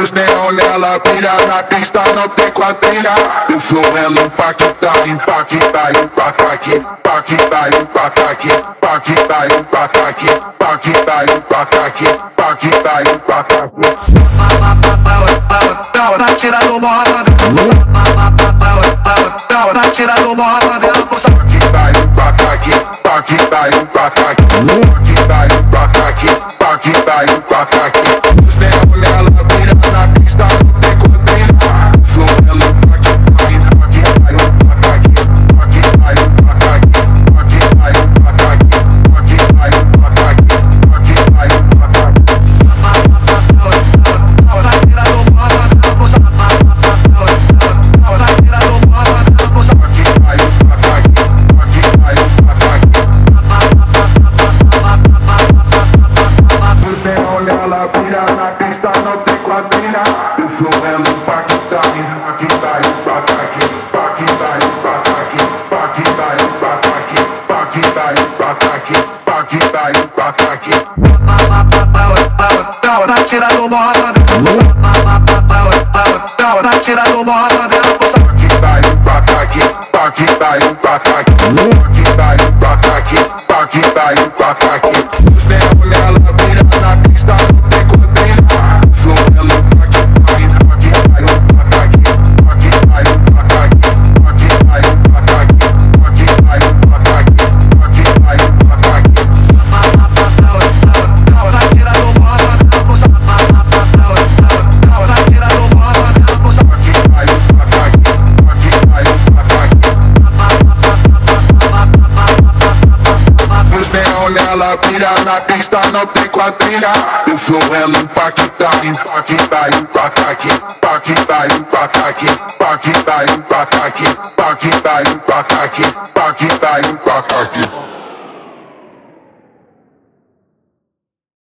Os neon nela pira na pista, não tem quadrilha. O flow ela impacta, impacta aqui, impacta, impacta aqui, impacta, impacta aqui, impacta aqui, impacta, impacta aqui. Tá tirando tá tirando dela, poça. Impacta, impacta aqui, impacta Ela vira na pista, não tem quadrilha. O flow ela impacta, impacta, impacta aqui, impacta, impacta aqui, impacta, impacta aqui, impacta, impacta aqui, impacta, impacta aqui. Tá tirando moda, tá tirando moda dela, poça. Impacta, impacta aqui, impacta, impacta aqui, impacta, impacta aqui, impacta, impacta aqui. Os neon nela pira na pista, não tem quadrilha. O flow ela impacta, impacta, impacta aqui, impacta, impacta aqui, impacta, impacta aqui, impacta, impacta aqui, impacta.